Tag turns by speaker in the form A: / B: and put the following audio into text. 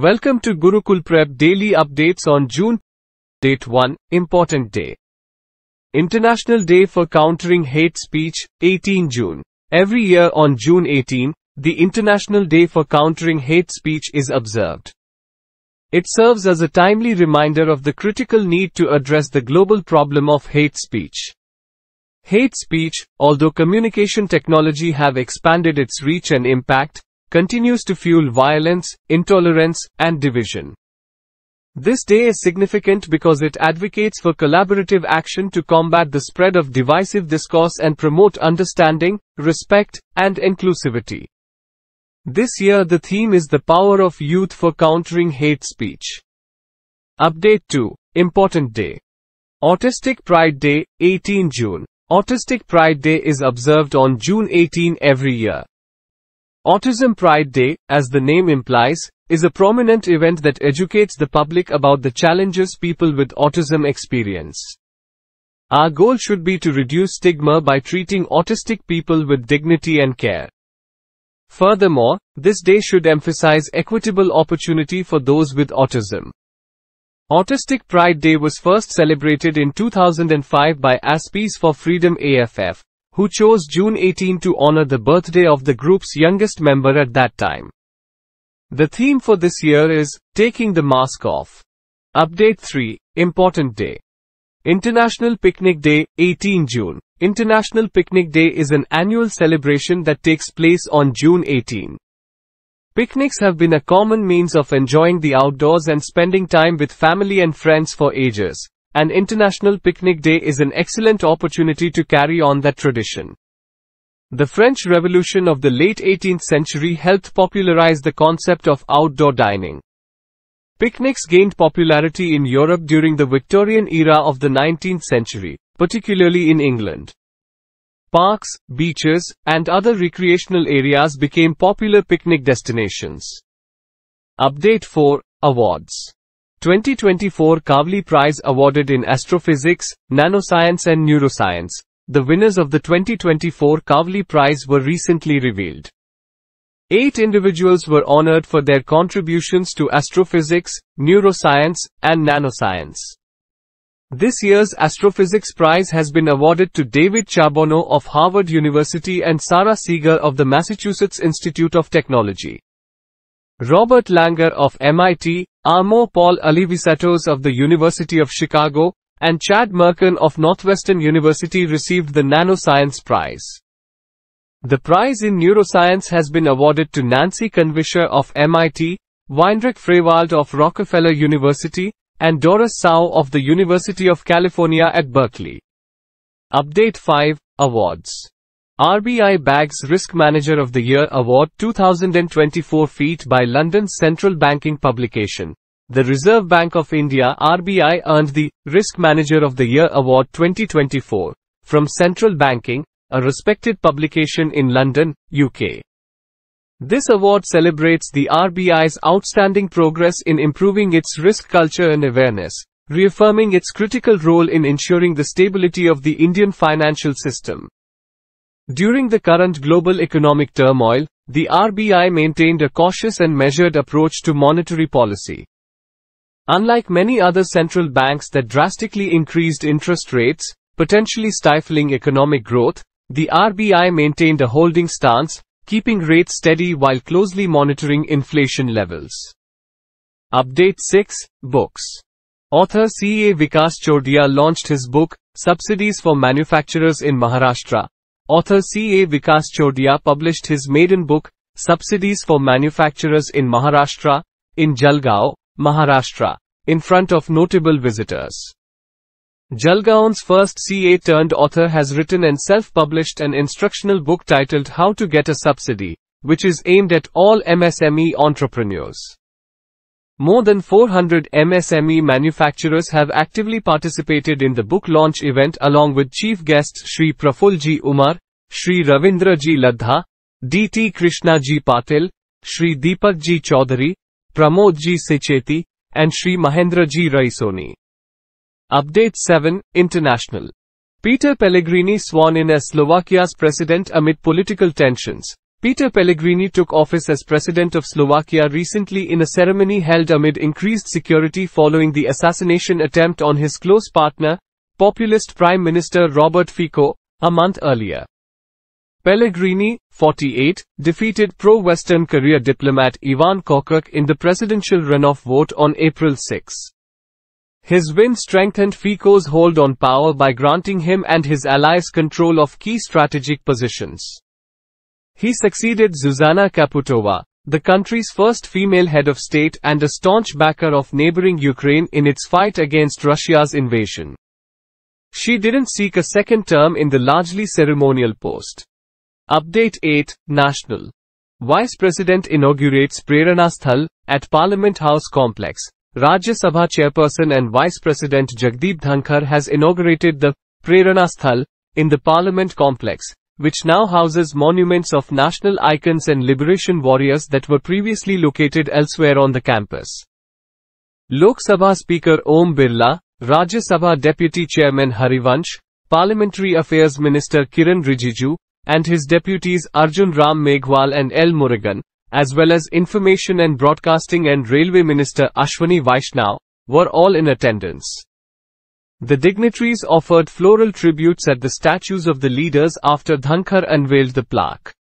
A: Welcome to Gurukul Prep Daily Updates on June Date 1 Important Day. International Day for Countering Hate Speech, 18 June. Every year on June 18, the International Day for Countering Hate Speech is observed. It serves as a timely reminder of the critical need to address the global problem of hate speech. Hate speech, although communication technology have expanded its reach and impact, continues to fuel violence, intolerance, and division. This day is significant because it advocates for collaborative action to combat the spread of divisive discourse and promote understanding, respect, and inclusivity. This year the theme is the power of youth for countering hate speech. Update 2. Important Day. Autistic Pride Day, 18 June. Autistic Pride Day is observed on June 18 every year. Autism Pride Day, as the name implies, is a prominent event that educates the public about the challenges people with autism experience. Our goal should be to reduce stigma by treating autistic people with dignity and care. Furthermore, this day should emphasize equitable opportunity for those with autism. Autistic Pride Day was first celebrated in 2005 by Aspies for Freedom AFF, who chose June 18 to honor the birthday of the group's youngest member at that time. The theme for this year is Taking the Mask Off. Update 3 Important Day. International Picnic Day, 18 June. International Picnic Day is an annual celebration that takes place on June 18. Picnics have been a common means of enjoying the outdoors and spending time with family and friends for ages. An International Picnic Day is an excellent opportunity to carry on that tradition. The French Revolution of the late 18th century helped popularize the concept of outdoor dining. Picnics gained popularity in Europe during the Victorian era of the 19th century, particularly in England. Parks, beaches, and other recreational areas became popular picnic destinations. Update 4 Awards 2024 Kavli Prize awarded in Astrophysics, Nanoscience and Neuroscience. The winners of the 2024 Kavli Prize were recently revealed. Eight individuals were honored for their contributions to astrophysics, neuroscience, and nanoscience. This year's Astrophysics Prize has been awarded to David Charbonneau of Harvard University and Sara Seager of the Massachusetts Institute of Technology. Robert Langer of MIT, Armand Paul Alivisatos of the University of Chicago, and Chad Mirkin of Northwestern University received the Nanoscience Prize. The prize in neuroscience has been awarded to Nancy Kanwisher of MIT, Winrich Freiwald of Rockefeller University, and Doris Tsao of the University of California at Berkeley. Update 5 Awards RBI bags Risk Manager of the Year Award 2024 feat by London's central banking publication. The Reserve Bank of India RBI earned the Risk Manager of the Year Award 2024 from Central Banking, a respected publication in London, UK. This award celebrates the RBI's outstanding progress in improving its risk culture and awareness, reaffirming its critical role in ensuring the stability of the Indian financial system. During the current global economic turmoil, the RBI maintained a cautious and measured approach to monetary policy. Unlike many other central banks that drastically increased interest rates, potentially stifling economic growth, the RBI maintained a holding stance, keeping rates steady while closely monitoring inflation levels. Update 6 Books Author C.A. Vikas Chordiya launched his book, Subsidies for Manufacturers in Maharashtra. Author C.A. Vikas Chordiya published his maiden book, Subsidies for Manufacturers in Maharashtra, in Jalgaon, Maharashtra, in front of notable visitors. Jalgaon's first CA-turned-author has written and self-published an instructional book titled How to Get a Subsidy, which is aimed at all MSME entrepreneurs. More than 400 MSME manufacturers have actively participated in the book launch event along with chief guests Sri Prafulji Umar, Sri Ravindraji Ladha, D.T. Krishnaji Patil, Sri Deepakji Chaudhary, Pramodji Secheti, and Sri Mahendraji Raisoni. Update 7 International. Peter Pellegrini sworn in as Slovakia's president amid political tensions. Peter Pellegrini took office as president of Slovakia recently in a ceremony held amid increased security following the assassination attempt on his close partner, populist Prime Minister Robert Fico, a month earlier. Pellegrini, 48, defeated pro-Western career diplomat Ivan Korcok in the presidential runoff vote on April 6. His win strengthened Fico's hold on power by granting him and his allies control of key strategic positions. He succeeded Zuzana Caputova, the country's first female head of state and a staunch backer of neighboring Ukraine in its fight against Russia's invasion. She didn't seek a second term in the largely ceremonial post. Update 8, National. Vice President inaugurates Prerna Sthal at Parliament House Complex. Rajya Sabha Chairperson and Vice President Jagdeep Dhankhar has inaugurated the Prerna Sthal in the Parliament Complex, which now houses monuments of national icons and liberation warriors that were previously located elsewhere on the campus. Lok Sabha Speaker Om Birla, Rajya Sabha Deputy Chairman Harivansh, Parliamentary Affairs Minister Kiran Rijiju, and his deputies Arjun Ram Meghwal and L. Murugan, as well as Information and Broadcasting and Railway Minister Ashwini Vaishnaw, were all in attendance. The dignitaries offered floral tributes at the statues of the leaders after Dhankhar unveiled the plaque.